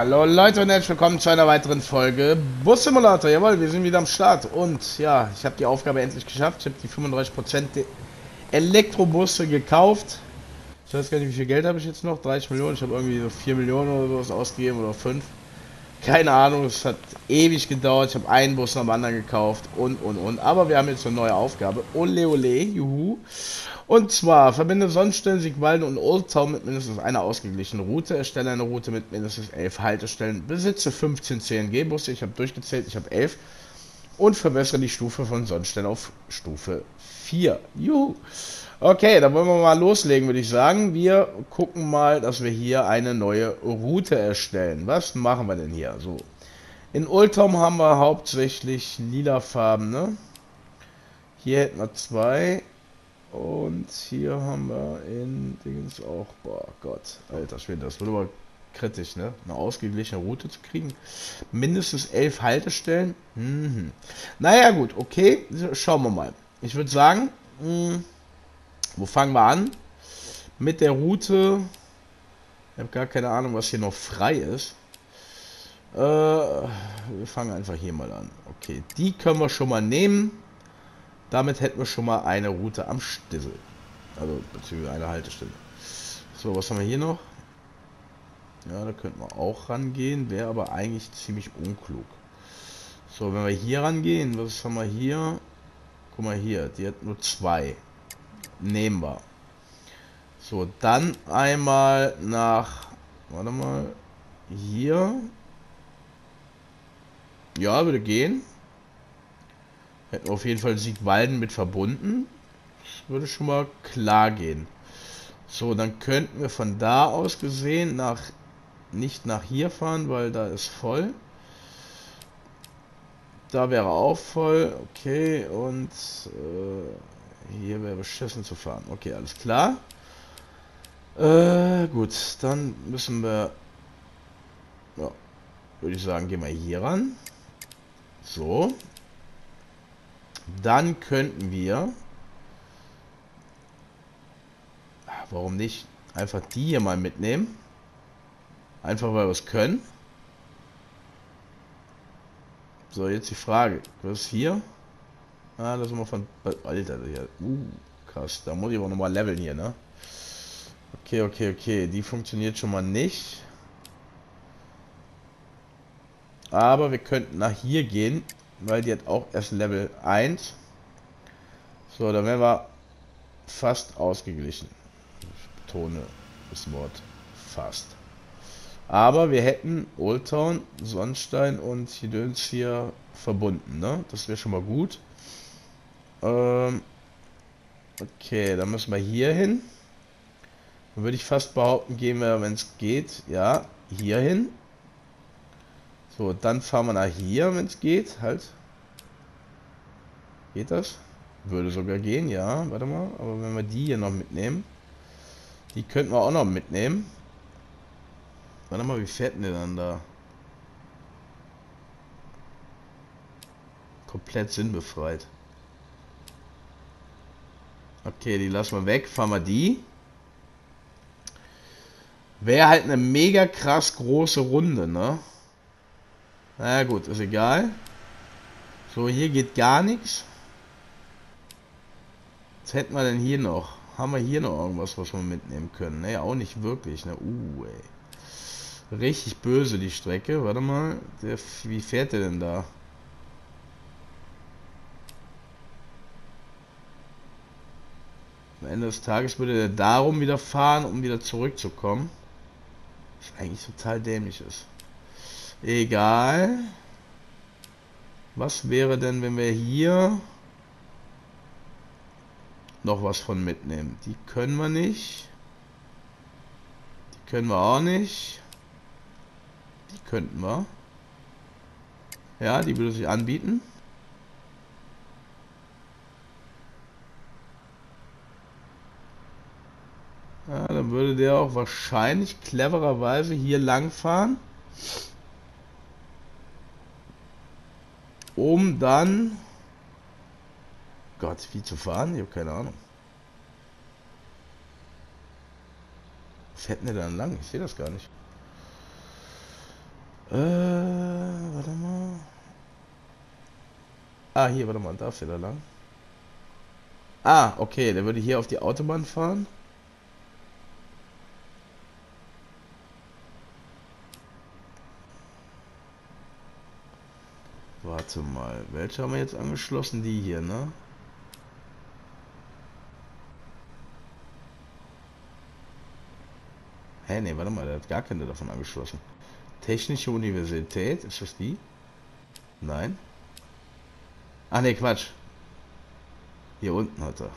Hallo Leute und herzlich willkommen zu einer weiteren Folge Bus Simulator. Jawohl, wir sind wieder am Start und ja, ich habe die Aufgabe endlich geschafft. Ich habe die 35% Elektrobusse gekauft. Ich weiß gar nicht, wie viel Geld habe ich jetzt noch? 30 Millionen. Ich habe irgendwie so 4 Millionen oder sowas ausgegeben oder 5. Keine Ahnung, es hat ewig gedauert. Ich habe einen Bus nach dem anderen gekauft und und und. Aber wir haben jetzt eine neue Aufgabe. Ole ole, juhu. Und zwar verbinde Sonnenstellen, Siegwalden und Old Town mit mindestens einer ausgeglichenen Route, erstelle eine Route mit mindestens 11 Haltestellen, besitze 15 CNG-Busse, ich habe durchgezählt, ich habe 11 und verbessere die Stufe von Sonnenstellen auf Stufe 4. Juhu! Okay, dann wollen wir mal loslegen, würde ich sagen. Wir gucken mal, dass wir hier eine neue Route erstellen. Was machen wir denn hier? So, in Oldtown haben wir hauptsächlich lila Farben, ne? Hier hätten wir zwei. Und hier haben wir in Dingens auch, boah Gott, alter Schwede, das wird aber kritisch, ne? Eine ausgeglichene Route zu kriegen. Mindestens elf Haltestellen. Mhm. Naja, gut, okay, schauen wir mal. Ich würde sagen, mh, hm, wo fangen wir an? Mit der Route. Ich habe gar keine Ahnung, was hier noch frei ist. Äh, wir fangen einfach hier mal an. Okay, die können wir schon mal nehmen. Damit hätten wir schon mal eine Route am Stissel. Also, beziehungsweise eine Haltestelle. So, was haben wir hier noch? Ja, da könnten wir auch rangehen. Wäre aber eigentlich ziemlich unklug. So, wenn wir hier rangehen, was haben wir hier? Guck mal hier, die hat nur zwei. Nehmen wir. So, dann einmal nach, warte mal, hier. Ja, würde gehen. Hätten wir auf jeden Fall Siegwalden mit verbunden. Das würde schon mal klar gehen. So, dann könnten wir von da aus gesehen nach nicht nach hier fahren, weil da ist voll. Da wäre auch voll. Okay, und äh, hier wäre beschissen zu fahren. Okay, alles klar. Äh, gut, dann müssen wir, ja, würde ich sagen, gehen wir hier ran. So, dann könnten wir... Warum nicht? Einfach die hier mal mitnehmen. Einfach weil wir es können. So, jetzt die Frage. Was ist hier? Ah, das ist mal von... Alter, hier. Uh, krass. Da muss ich aber nochmal leveln hier, ne? Okay, okay, okay. Die funktioniert schon mal nicht. Aber wir könnten nach hier gehen weil die hat auch erst Level 1. So, dann wären wir fast ausgeglichen. Ich betone das Wort fast. Aber wir hätten Old Town, Sonnenstein und Hidöns hier verbunden, ne? Das wäre schon mal gut. Ähm, okay, dann müssen wir hier hin. Dann würde ich fast behaupten, gehen wir, wenn es geht, ja, hier hin. So, dann fahren wir nach hier, wenn es geht. Halt. Geht das? Würde sogar gehen, ja. Warte mal. Aber wenn wir die hier noch mitnehmen. Die könnten wir auch noch mitnehmen. Warte mal, wie fährt denn der dann da? Komplett sinnbefreit. Okay, die lassen wir weg. Fahren wir die. Wäre halt eine mega krass große Runde, ne? Na gut, ist egal. So, hier geht gar nichts. Was hätten wir denn hier noch? Haben wir hier noch irgendwas, was wir mitnehmen können? Ne, auch nicht wirklich. Ne? Uh, ey. Richtig böse die Strecke. Warte mal. Der, wie fährt der denn da? Am Ende des Tages würde der darum wieder fahren, um wieder zurückzukommen. Was eigentlich total dämlich ist. Egal. Was wäre denn, wenn wir hier noch was von mitnehmen? Die können wir nicht. Die können wir auch nicht. Die könnten wir. Ja, die würde sich anbieten. Dann würde der auch wahrscheinlich clevererweise hier lang fahren. um dann Gott, wie zu fahren? Ich habe keine Ahnung. Hätten wir dann lang? Ich sehe das gar nicht. Äh, warte mal. Ah, hier, warte mal, da fährt er lang. Ah, okay, der würde hier auf die Autobahn fahren. Warte mal, welche haben wir jetzt angeschlossen? Die hier, ne? Hä, hey, ne, warte mal, der hat gar keine davon angeschlossen. Technische Universität, ist das die? Nein. Ah ne, Quatsch. Hier unten hat er.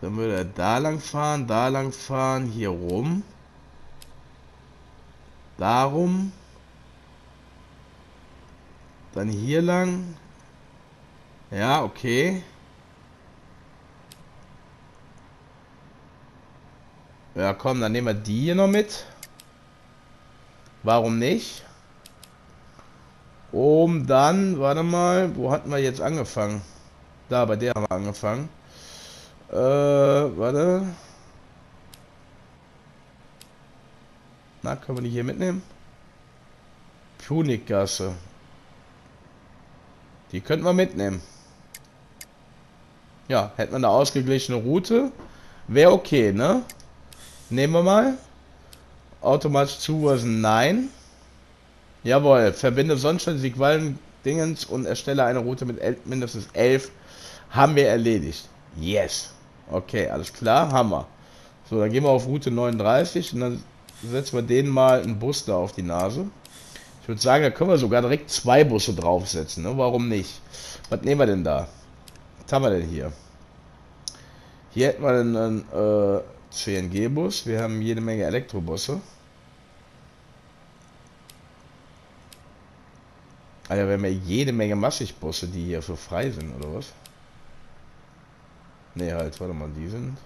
Dann würde er da lang fahren, da lang fahren, hier rum. Darum. Dann hier lang. Ja, okay. Ja, komm, dann nehmen wir die hier noch mit. Warum nicht? Um dann, warte mal, wo hatten wir jetzt angefangen? Da, bei der haben wir angefangen. Äh, warte. Na, können wir die hier mitnehmen? Punikgasse. Die könnten wir mitnehmen. Ja, hätten wir eine ausgeglichene Route. Wäre okay, ne? Nehmen wir mal. Automatisch zuweisen, nein. Jawohl, verbinde Sonnenschein, Siegwallen, Dingens und erstelle eine Route mit el mindestens 11. Haben wir erledigt. Yes. Okay, alles klar, wir. So, dann gehen wir auf Route 39 und dann setzen wir den mal einen Bus da auf die Nase. Würde sagen, da können wir sogar direkt zwei Busse draufsetzen. Ne? Warum nicht? Was nehmen wir denn da? Was haben wir denn hier? Hier hätten wir einen äh, CNG-Bus. Wir haben jede Menge Elektrobusse. Alter, wir haben ja jede Menge Massigbusse, die hier für frei sind, oder was? Ne, halt, warte mal, die sind...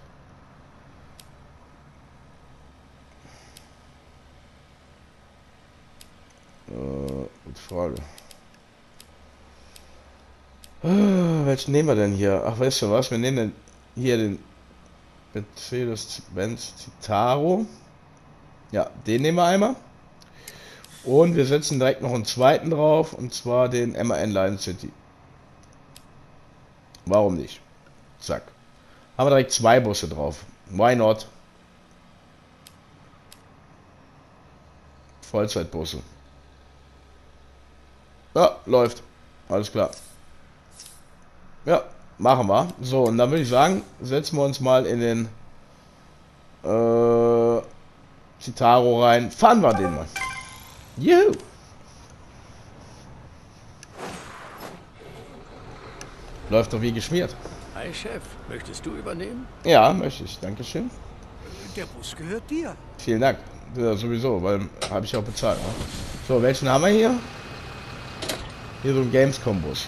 Äh, gute Frage. Äh, welchen nehmen wir denn hier? Ach, weißt du was? Wir nehmen hier den Mercedes-Benz Citaro. Ja, den nehmen wir einmal. Und wir setzen direkt noch einen zweiten drauf, und zwar den MAN Line City. Warum nicht? Zack. Haben wir direkt zwei Busse drauf. Why not? Vollzeitbusse. Ja, läuft. Alles klar. Ja, machen wir. So, und dann würde ich sagen, setzen wir uns mal in den äh, Citaro rein. Fahren wir den mal. Juhu. Läuft doch wie geschmiert. Hi Chef, möchtest du übernehmen? Ja, möchte ich. Dankeschön. Der Bus gehört dir. Vielen Dank. Ja, sowieso, weil habe ich auch bezahlt. Ne? So, welchen haben wir hier? Hier so ein Gamescom-Bus.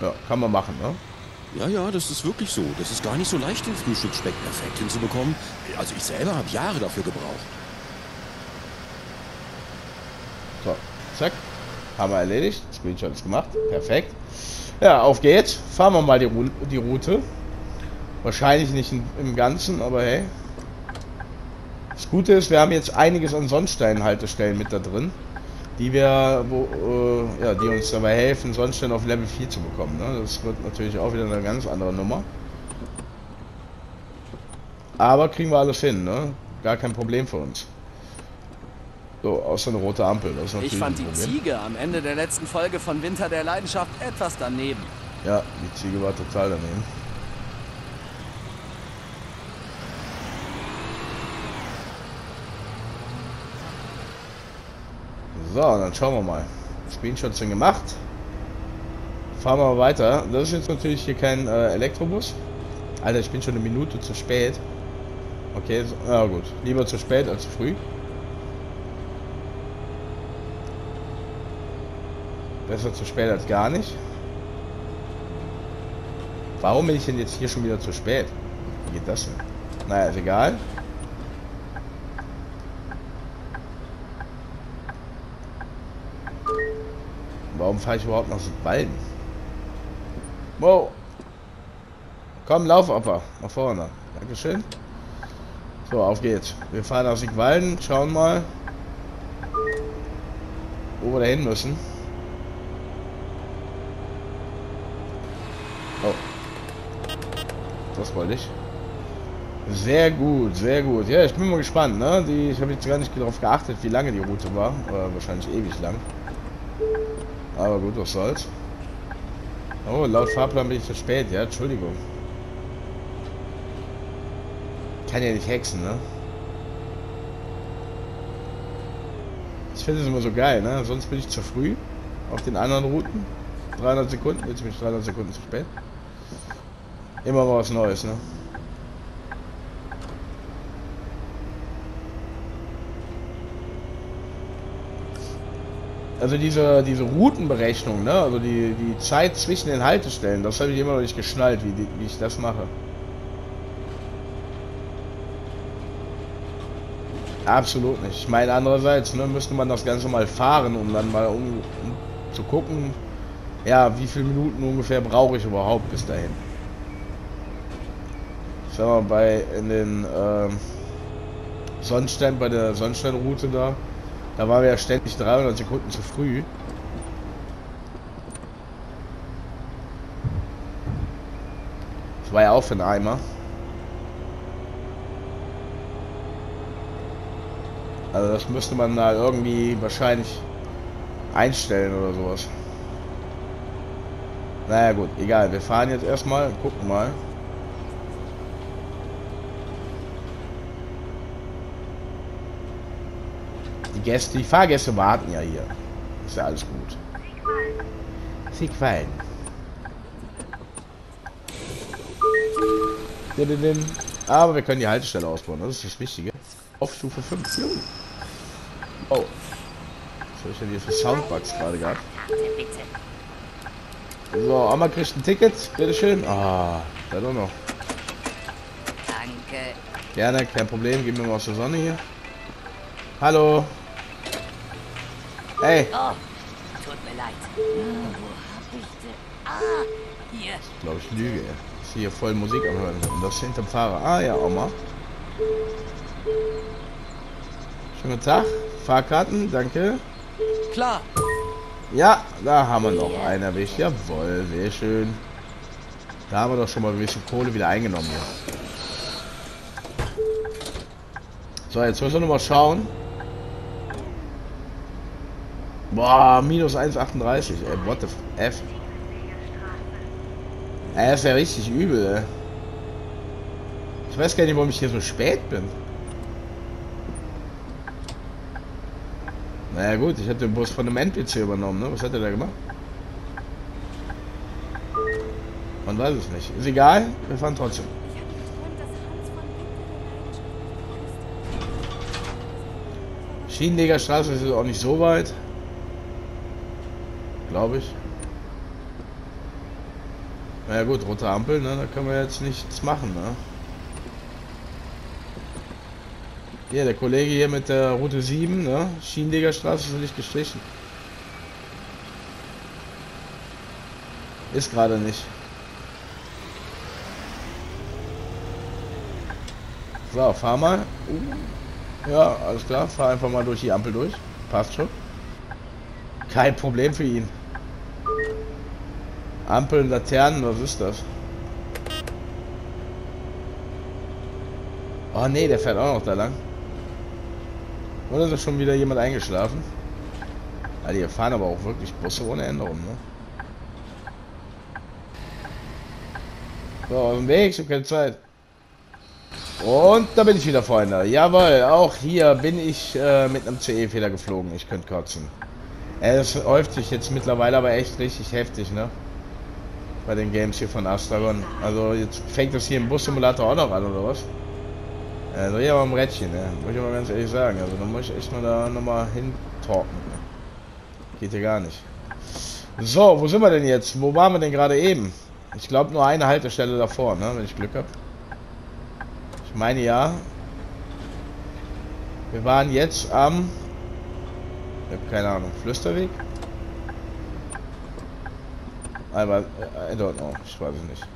Ja, kann man machen, ne? Ja, ja, das ist wirklich so. Das ist gar nicht so leicht, den Frühstücksspeck perfekt hinzubekommen. Also ich selber habe Jahre dafür gebraucht. So, zack. Haben wir erledigt. Screenshot ist gemacht. Perfekt. Ja, auf geht's. Fahren wir mal die, Ru die Route. Wahrscheinlich nicht in, im Ganzen, aber hey. Das Gute ist, wir haben jetzt einiges an Sonnenstein-Haltestellen mit da drin die wir, wo, äh, ja, die uns dabei helfen, sonst dann auf Level 4 zu bekommen. Ne? Das wird natürlich auch wieder eine ganz andere Nummer. Aber kriegen wir alles hin, ne? Gar kein Problem für uns. So, außer eine rote Ampel. ich fand die Ziege am Ende der letzten Folge von Winter der Leidenschaft etwas daneben. Ja, die Ziege war total daneben. So, dann schauen wir mal. Screenshots sind gemacht. Fahren wir weiter. Das ist jetzt natürlich hier kein äh, Elektrobus. Alter, ich bin schon eine Minute zu spät. Okay, so, ja gut. Lieber zu spät als zu früh. Besser zu spät als gar nicht. Warum bin ich denn jetzt hier schon wieder zu spät? Wie geht das denn? Naja, ist egal. Warum fahre ich überhaupt nach Siegwalden? Wow. Komm, lauf, Opa. Nach vorne. Dankeschön. So, auf geht's. Wir fahren nach Siegwalden. Schauen mal. wo wir da hin müssen. Oh. Das wollte ich. Sehr gut, sehr gut. Ja, ich bin mal gespannt, ne? Die, ich habe jetzt gar nicht darauf geachtet, wie lange die Route war. Oder wahrscheinlich ewig lang. Aber gut, was soll's. Oh, laut Fahrplan bin ich zu spät, ja, Entschuldigung. Kann ja nicht hexen, ne? Ich finde es immer so geil, ne? Sonst bin ich zu früh auf den anderen Routen. 300 Sekunden, jetzt bin ich 300 Sekunden zu spät. Immer mal was Neues, ne? Also diese, diese Routenberechnung, ne? Also die, die Zeit zwischen den Haltestellen, das habe ich immer noch nicht geschnallt, wie, die, wie ich das mache. Absolut nicht. Ich meine, andererseits ne, müsste man das Ganze mal fahren, um dann mal um, um zu gucken, ja, wie viele Minuten ungefähr brauche ich überhaupt bis dahin. Ich sag mal, bei in den ähm, Sonnenstein, bei der Sonnensteinroute da, da waren wir ja ständig 300 Sekunden zu früh. Das war ja auch für einen Eimer. Also das müsste man da irgendwie wahrscheinlich einstellen oder sowas. Naja gut, egal. Wir fahren jetzt erstmal, gucken mal. Gäste, die Fahrgäste warten ja hier. Ist ja alles gut. Sie quallen. Aber wir können die Haltestelle ausbauen, das ist das Wichtige. Auf Stufe 5. Oh. Was habe ich denn hier für Soundbugs gerade gehabt? So, einmal kriegt ein Ticket, bitteschön. Ah, da doch noch. Danke. Gerne, kein Problem. Gib mir mal aus der Sonne hier. Hallo. Hey. Oh, tut mir leid. Wo hab ich denn? Ah, hier. Glaube ich lüge. Ich hier voll Musik anhören. Und das hinterm Fahrer. Ah ja, Oma. Schönen Tag. Fahrkarten, danke. Klar. Ja, da haben wir noch einen erwischt. Jawohl, sehr schön. Da haben wir doch schon mal ein bisschen Kohle wieder eingenommen hier. So, jetzt müssen wir noch mal schauen. Boah, minus 1,38. Ey, what the F. Ey, das ja richtig übel, ey. Ich weiß gar nicht, warum ich hier so spät bin. Naja gut, ich hätte den Bus von einem NPC übernommen, ne? Was hat er da gemacht? Man weiß es nicht. Ist egal, wir fahren trotzdem. Schienenlegerstraße ist auch nicht so weit. Glaube ich. Na ja gut, rote Ampel, ne? Da können wir jetzt nichts machen, ne? Hier, der Kollege hier mit der Route 7, ne? Schienenlegerstraße ist nicht gestrichen. Ist gerade nicht. So, fahr mal. Uh. Ja, alles klar. Fahr einfach mal durch die Ampel durch. Passt schon. Kein Problem für ihn. Ampeln, Laternen, was ist das? Oh nee, der fährt auch noch da lang. Oder ist schon wieder jemand eingeschlafen? Alter, hier fahren aber auch wirklich Busse ohne Änderung, ne? So, auf dem Weg, ich habe keine Zeit. Und da bin ich wieder, Freunde. Jawohl, auch hier bin ich äh, mit einem CE-Fehler geflogen. Ich könnte kotzen. Es häuft sich jetzt mittlerweile aber echt richtig heftig, ne? Bei den Games hier von Astragon. Also jetzt fängt das hier im Bus-Simulator auch noch an, oder was? Also hier am Rädchen, ne? Muss ich mal ganz ehrlich sagen. Also da muss ich echt mal da nochmal hintalken. Ne? Geht hier gar nicht. So, wo sind wir denn jetzt? Wo waren wir denn gerade eben? Ich glaube nur eine Haltestelle davor, ne? Wenn ich Glück habe. Ich meine ja. Wir waren jetzt am... Ich habe keine Ahnung. Flüsterweg? Aber, I don't know. Ich weiß es nicht.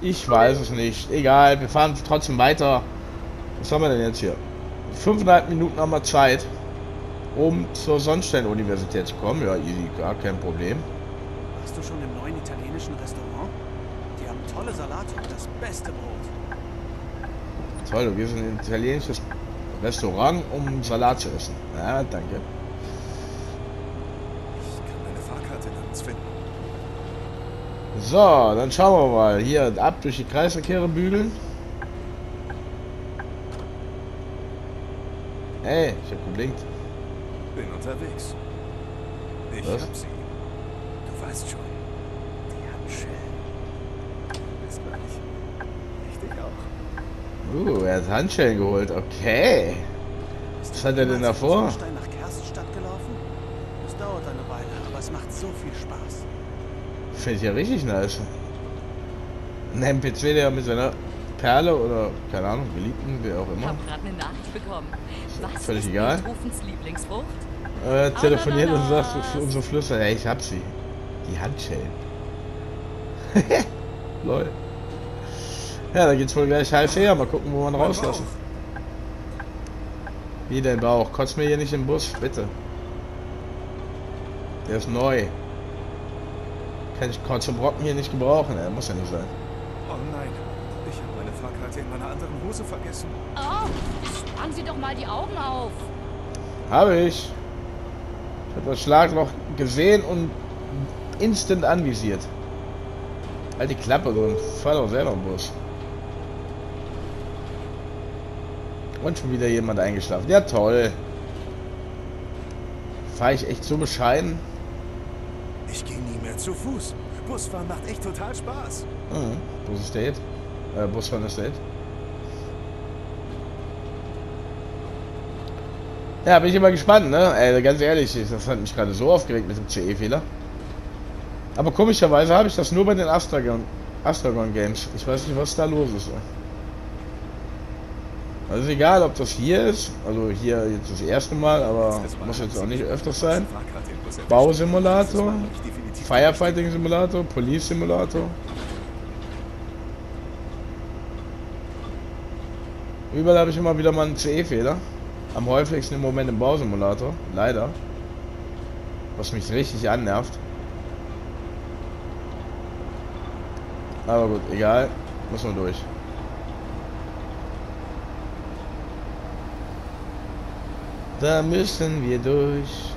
Ich weiß es nicht. Egal, wir fahren trotzdem weiter. Was haben wir denn jetzt hier? Fünfeinhalb Minuten haben wir Zeit. um zur Sonnenstein-Universität zu kommen. Ja, easy, gar kein Problem. Warst du schon im neuen italienischen Restaurant? Die haben tolle Salate und das beste Brot. Toll, du gehst in ein italienisches Restaurant, um Salat zu essen. Ja, danke. Ich kann meine Fahrkarte nirgends finden. So, dann schauen wir mal. Hier ab durch die Kreisverkehre bügeln. Ey, ich hab geblinkt. Bin unterwegs. Ich Was? hab sie. Du weißt schon. Die Handschellen. Bis gleich. Richtig auch. Uh, er hat Handschellen geholt. Okay. Was hat er denn davor? Sonnenstein nach Kerstenstadt gelaufen? Es dauert eine Weile, aber es macht so viel Spaß. Finde ich ja richtig nice. Ein NPC, der mit seiner Perle oder, keine Ahnung, Geliebten, wer auch Ich immer, habe gerade eine Nachricht bekommen. Was völlig ist egal. Lieblingsfrucht? äh, telefoniert und sagt unsere Flüster, ja, ich hab sie. Die Handschellen. Lol. Ja, da geht's wohl gleich heiß her. Mal gucken, wo wir ihn rauslassen. Wie dein Bauch? Kotzt mir hier nicht im Bus, bitte. Der ist neu. Kann ich Kotze Brocken hier nicht gebrauchen, er muss ja nicht sein. Oh nein. Ich habe meine Fahrkarte in meiner anderen Hose vergessen. Oh, spannen Sie doch mal die Augen auf. Habe ich. Ich habe das Schlagloch gesehen und instant anvisiert. Halt die Klappe so und fahr doch selber im Bus. Und schon wieder jemand eingeschlafen. Ja, toll. Fahre ich echt so bescheiden? Ich gehe nie mehr zu Fuß. Busfahren macht echt total Spaß. Mhm. Bus ist Date. Äh, Busfahren ist Date. Ja, bin ich immer gespannt, ne? Ey, ganz ehrlich, das hat mich gerade so aufgeregt mit dem CE-Fehler. Aber komischerweise habe ich das nur bei den Astragon, Astragon Games. Ich weiß nicht, was da los ist. so. Also egal, ob das hier ist, also hier jetzt das erste Mal, aber muss jetzt auch nicht öfters sein. Bausimulator, Firefighting Simulator, Police Simulator. Überall habe ich immer wieder mal einen CE-Fehler. Am häufigsten im Moment im Bausimulator. Leider. Was mich richtig annervt. Aber gut, egal. Muss man durch. Da müssen wir durch.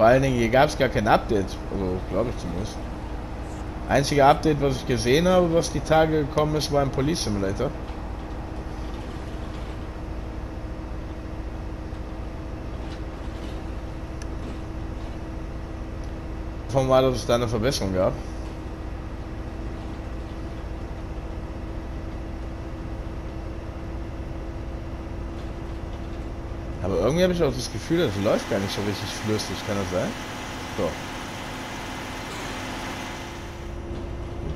Vor allen Dingen, hier gab es gar kein Update. Also, glaube ich zumindest. Einzige Update, was ich gesehen habe, was die Tage gekommen ist, war im Police Simulator. Davon war, dass es da eine Verbesserung gab. Aber irgendwie habe ich auch das Gefühl, das läuft gar nicht so richtig flüssig. Kann das sein? Doch.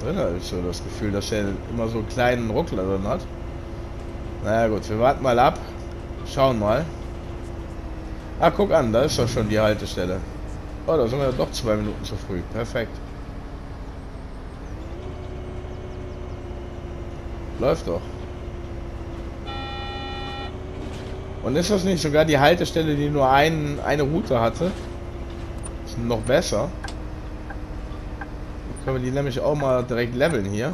Drin habe ich so das Gefühl, dass er immer so einen kleinen Ruckler drin hat. Naja gut, wir warten mal ab. Schauen mal. Ah, guck an, da ist doch schon die Haltestelle. Oh, da sind wir doch zwei Minuten zu früh. Perfekt. Läuft doch. Und ist das nicht sogar die Haltestelle, die nur ein, eine Route hatte? Ist noch besser. Dann können wir die nämlich auch mal direkt leveln hier.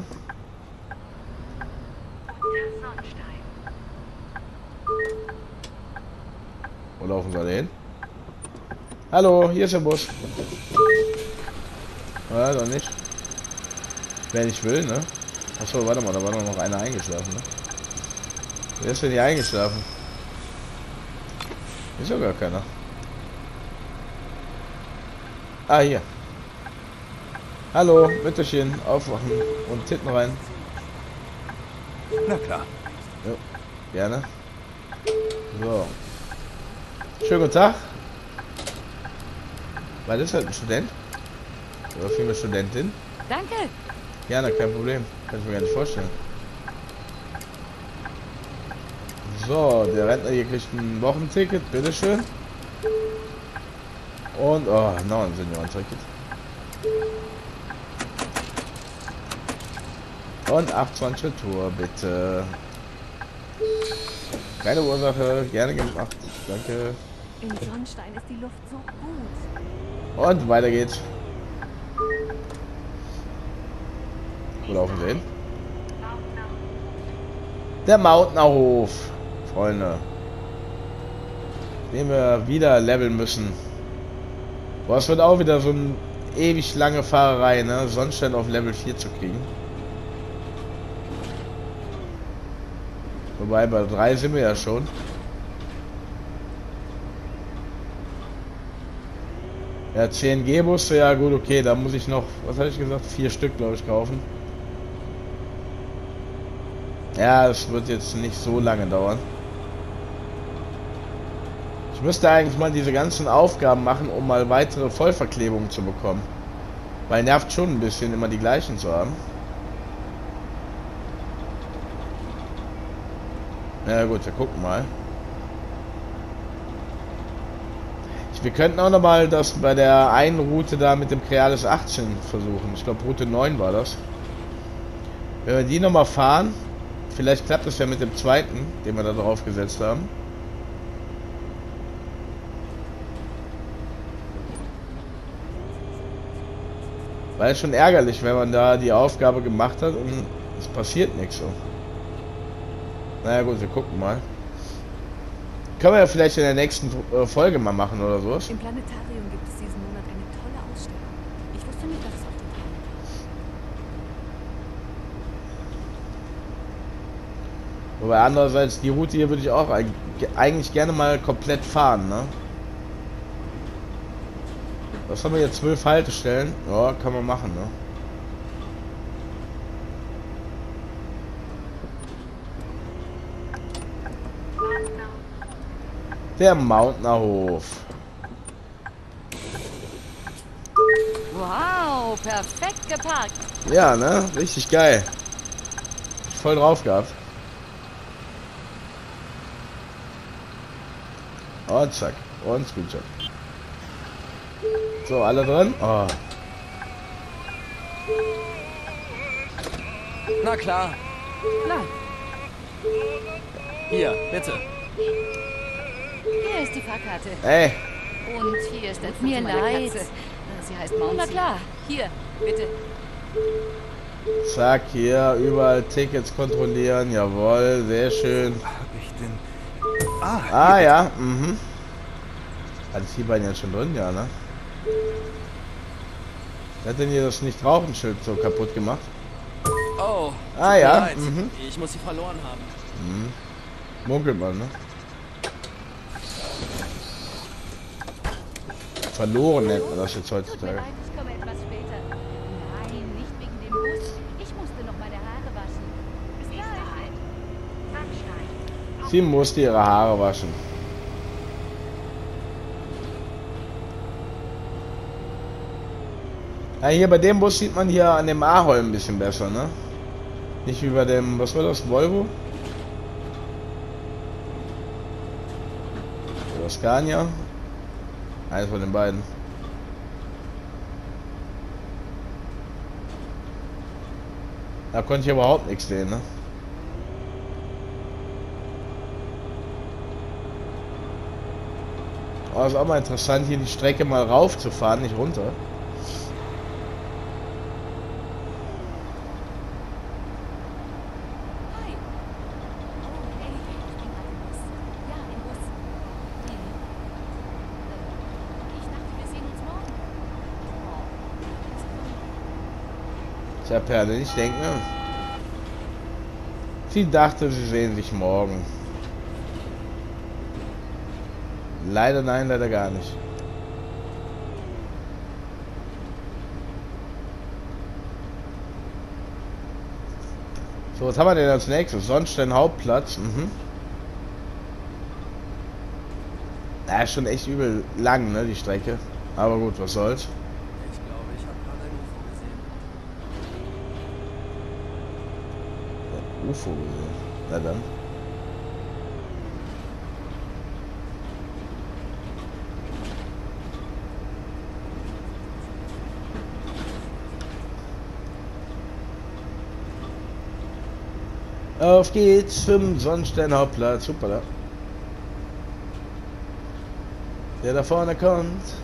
Wo laufen sie hin? Hallo, hier ist der Bus. Ja, doch nicht. Wer nicht will, ne? Achso, warte mal, da war noch einer eingeschlafen, ne? Wer ist denn hier eingeschlafen? Ist ja gar keiner. Ah, hier. Hallo, bitteschön, aufwachen und Titten rein. Na klar. Jo, gerne. So. Schönen guten Tag. War das halt ein Student? Oder vielmehr Studentin? Danke. Gerne, kein Problem. Kann ich mir gar nicht vorstellen. So, der Rentner hier kriegt ein Wochenticket, bitteschön. Und, oh, noch ein Senioren-Ticket. Und 28 Retour, bitte. Keine Ursache, gerne gemacht. Danke. In Sonnstein ist die Luft so gut. Und weiter geht's. Wo laufen wir hin? Der Mautner Hof, Freunde. Den wir wieder leveln müssen. Boah, es wird auch wieder so eine ewig lange Fahrerei, ne? Sonnenstein auf Level 4 zu kriegen. Wobei, bei 3 sind wir ja schon. Ja, CNG-Busse, ja gut, okay, da muss ich noch, was hatte ich gesagt, vier Stück, glaube ich, kaufen. Ja, es wird jetzt nicht so lange dauern. Ich müsste eigentlich mal diese ganzen Aufgaben machen, um mal weitere Vollverklebungen zu bekommen. Weil nervt schon ein bisschen, immer die gleichen zu haben. Na ja, gut, wir gucken mal. Wir könnten auch noch mal das bei der einen Route da mit dem Crealis 18 versuchen. Ich glaube Route 9 war das. Wenn wir die noch mal fahren, vielleicht klappt es ja mit dem zweiten, den wir da drauf gesetzt haben. Weil es schon ärgerlich, wenn man da die Aufgabe gemacht hat und es passiert nichts so. Naja gut, wir gucken mal. Können wir ja vielleicht in der nächsten äh, Folge mal machen oder so. Im Planetarium gibt es diesen Monat eine tolle Ausstellung. Ich wusste nicht, dass es auf kam. Wobei andererseits, die Route hier würde ich auch eigentlich gerne mal komplett fahren, ne? Was haben wir jetzt? Zwölf Haltestellen? Ja, kann man machen, ne? Der Mountner Hof. Wow, perfekt geparkt. Ja, ne? Richtig geil. Voll drauf gehabt. Und zack. Und Screenshot. So, alle drin? Oh. Na klar. Klar, Hier, bitte. hier ist die Fahrkarte. Ey, Und hier ist der Mir leid. Katze. Sie heißt Mounty. Na klar. Hier, bitte. zack, hier überall Tickets kontrollieren. Jawohl, sehr schön. Hab ich denn... Ah, Ah ja, mhm. Hat die beiden jetzt schon drin, ja, ne? Wer hat denn hier das Nicht-Rauchen-Schild so kaputt gemacht? Oh. Ah ja, mhm. Ich muss sie verloren haben. Munkelt man, ne? Verloren nennt man das jetzt heutzutage. leid, ich komme etwas später. Nein, nicht wegen dem Bus. Ich musste noch meine Haare waschen. Bis gleich. Sandstein. Sie musste ihre Haare waschen. Ja, hier bei dem Bus sieht man hier an dem Aholm ein bisschen besser, ne? Nicht wie bei dem, was war das, Volvo? Oder Scania? Eins von den beiden. Da konnte ich überhaupt nichts sehen, ne? Aber ist auch mal interessant, hier die Strecke mal raufzufahren, nicht runter. Hi. Oh, hey, ich bin gerade im Bus. Ja, im Bus. Hm. Äh, Ich dachte, wir sehen uns morgen. Oh, ist Tja, Perle, ich denke. Sie dachte, sie sehen sich morgen. Leider nein, leider gar nicht. So, was haben wir denn als nächstes? Sonnenstein Hauptplatz. Mhm. Ja, schon echt übel lang, ne, die Strecke. Aber gut, was soll's. Ich glaube, ich habe gerade ein UFO gesehen. Na dann. Auf geht's zum Sonnensternhauptplatz. Super, da. Der da vorne kommt.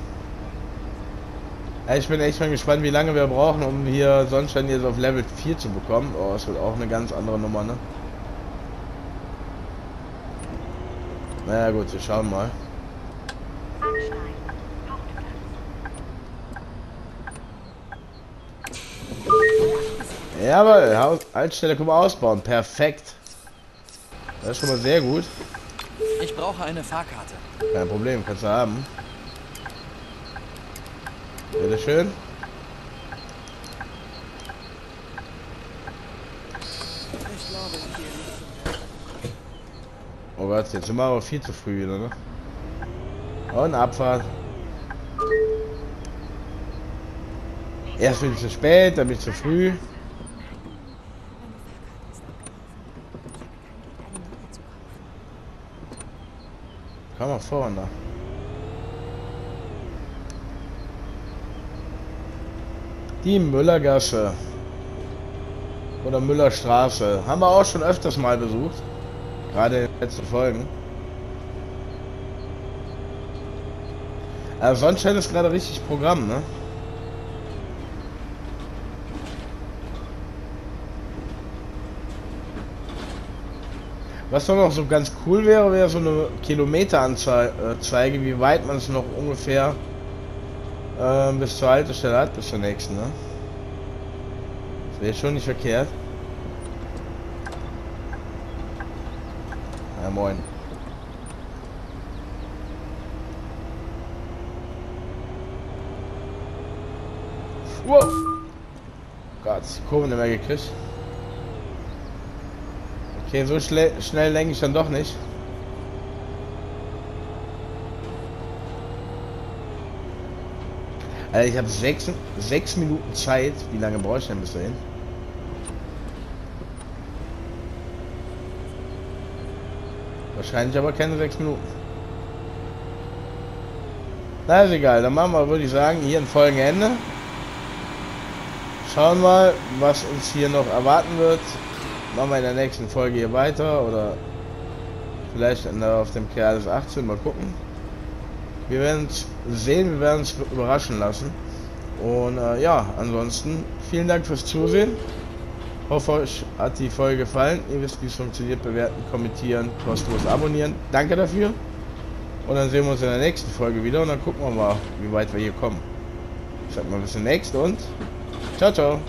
Ich bin echt mal gespannt, wie lange wir brauchen, um hier Sonnenstein jetzt auf Level 4 zu bekommen. Oh, das wird auch eine ganz andere Nummer, ne? Naja gut, wir schauen mal. Jawohl, Haus Haltestelle können wir ausbauen. Perfekt. Das ist schon mal sehr gut. Ich brauche eine Fahrkarte. Kein Problem, kannst du haben. Bitte schön. Ich glaube, ich gehe nicht. Oh Gott, jetzt sind wir aber viel zu früh wieder, ne? Und Abfahrt. Erst bin ich zu spät, dann bin ich zu früh. Komm mal vorne. Die Müllergasse. Oder Müllerstraße. Haben wir auch schon öfters mal besucht. Gerade in den letzten Folgen. Aber Sonnenschein ist gerade richtig Programm, ne? Was noch so ganz cool wäre, wäre so eine Kilometeranzeige, wie weit man es noch ungefähr äh, bis zur Haltestelle hat, bis zur nächsten, ne? Das wäre schon nicht verkehrt. Ja, moin. Wow. Gott, die Kurve nicht mehr gekriegt. Okay, so schnell lenke ich dann doch nicht. Also ich habe sechs, sechs Minuten Zeit. Wie lange brauche ich denn bis dahin? Wahrscheinlich aber keine sechs Minuten. Na ist egal, dann machen wir, würde ich sagen, hier ein Folgenende. Schauen mal, was uns hier noch erwarten wird. Machen wir in der nächsten Folge hier weiter oder vielleicht auf dem Kerls 18, mal gucken. Wir werden es sehen, wir werden es überraschen lassen. Und äh, ja, ansonsten vielen Dank fürs Zusehen. Hoffe euch hat die Folge gefallen. Ihr wisst, wie es funktioniert. Bewerten, kommentieren, kostenlos abonnieren. Danke dafür. Und dann sehen wir uns in der nächsten Folge wieder und dann gucken wir mal, wie weit wir hier kommen. Ich sag mal bis zum nächsten und ciao, ciao.